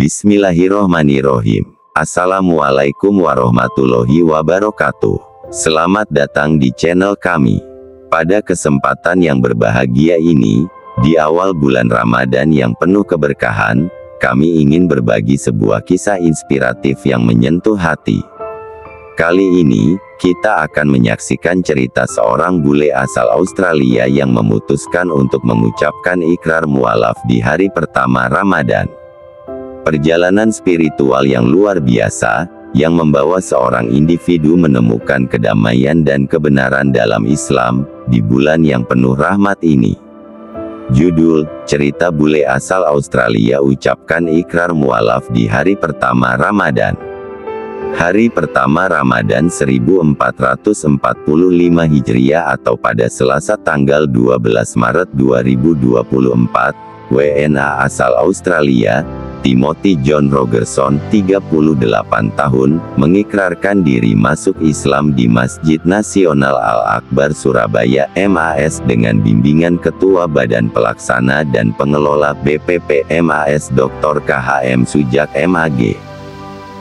Bismillahirrohmanirrohim. Assalamualaikum warahmatullahi wabarakatuh. Selamat datang di channel kami. Pada kesempatan yang berbahagia ini, di awal bulan Ramadan yang penuh keberkahan, kami ingin berbagi sebuah kisah inspiratif yang menyentuh hati. Kali ini, kita akan menyaksikan cerita seorang bule asal Australia yang memutuskan untuk mengucapkan ikrar mualaf di hari pertama Ramadan. Perjalanan spiritual yang luar biasa, yang membawa seorang individu menemukan kedamaian dan kebenaran dalam Islam, di bulan yang penuh rahmat ini. Judul, Cerita Bule Asal Australia ucapkan ikrar mualaf di hari pertama Ramadan. Hari pertama Ramadan 1445 Hijriah atau pada Selasa tanggal 12 Maret 2024, WNA asal Australia, Timothy John Rogerson, 38 tahun, mengikrarkan diri masuk Islam di Masjid Nasional Al-Akbar Surabaya MAS dengan bimbingan Ketua Badan Pelaksana dan Pengelola BPP MAS Dr. KHM Sujak MAG.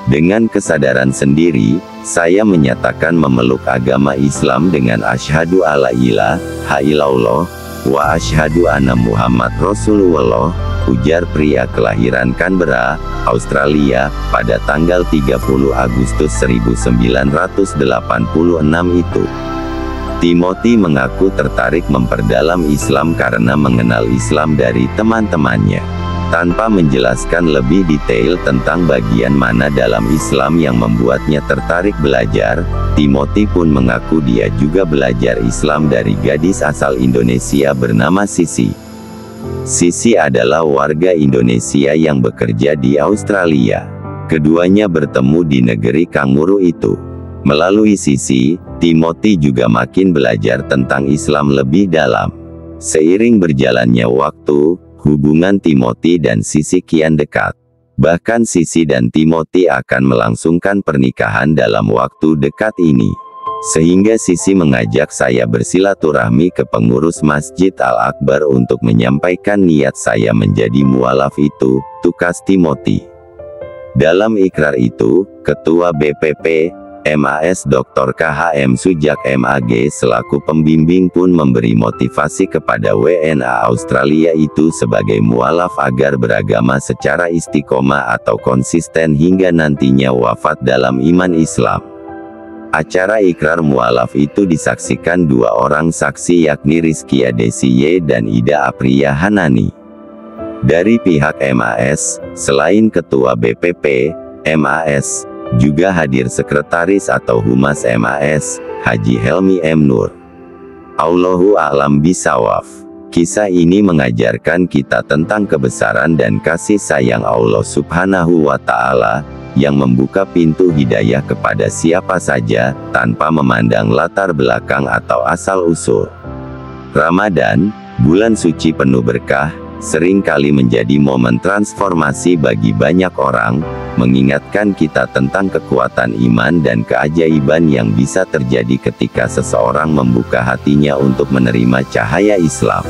Dengan kesadaran sendiri, saya menyatakan memeluk agama Islam dengan asyhadu alla ilaha illallah, wa asyhadu anna Muhammad Rasulullah, ujar pria kelahiran Canberra, Australia, pada tanggal 30 Agustus 1986 itu. Timothy mengaku tertarik memperdalam Islam karena mengenal Islam dari teman-temannya. Tanpa menjelaskan lebih detail tentang bagian mana dalam Islam yang membuatnya tertarik belajar, Timothy pun mengaku dia juga belajar Islam dari gadis asal Indonesia bernama Sisi. Sisi adalah warga Indonesia yang bekerja di Australia. Keduanya bertemu di negeri Kanguru itu. Melalui Sisi, Timothy juga makin belajar tentang Islam lebih dalam. Seiring berjalannya waktu, hubungan Timothy dan Sisi kian dekat. Bahkan Sisi dan Timothy akan melangsungkan pernikahan dalam waktu dekat ini. Sehingga Sisi mengajak saya bersilaturahmi ke pengurus Masjid Al-Akbar untuk menyampaikan niat saya menjadi mualaf itu, tukas Timothy. Dalam ikrar itu, Ketua BPP, MAS Dr. KHM Sujak MAG selaku pembimbing pun memberi motivasi kepada WNA Australia itu sebagai mualaf agar beragama secara istiqomah atau konsisten hingga nantinya wafat dalam iman Islam. Acara ikrar mualaf itu disaksikan dua orang saksi yakni Rizkia Desiye dan Ida Apriya Hanani. Dari pihak MAS, selain Ketua BPP, MAS, juga hadir Sekretaris atau Humas MAS, Haji Helmi M. Nur. Allahu A'lam Bisawaf. Kisah ini mengajarkan kita tentang kebesaran dan kasih sayang Allah Subhanahu wa Ta'ala, yang membuka pintu hidayah kepada siapa saja, tanpa memandang latar belakang atau asal-usul. Ramadan, bulan suci penuh berkah, sering kali menjadi momen transformasi bagi banyak orang, mengingatkan kita tentang kekuatan iman dan keajaiban yang bisa terjadi ketika seseorang membuka hatinya untuk menerima cahaya Islam.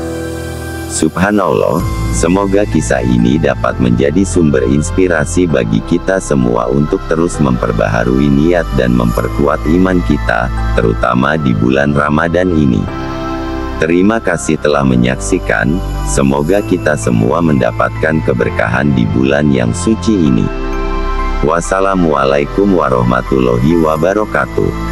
Subhanallah, semoga kisah ini dapat menjadi sumber inspirasi bagi kita semua untuk terus memperbaharui niat dan memperkuat iman kita, terutama di bulan Ramadan ini. Terima kasih telah menyaksikan, semoga kita semua mendapatkan keberkahan di bulan yang suci ini. Wassalamualaikum warahmatullahi wabarakatuh.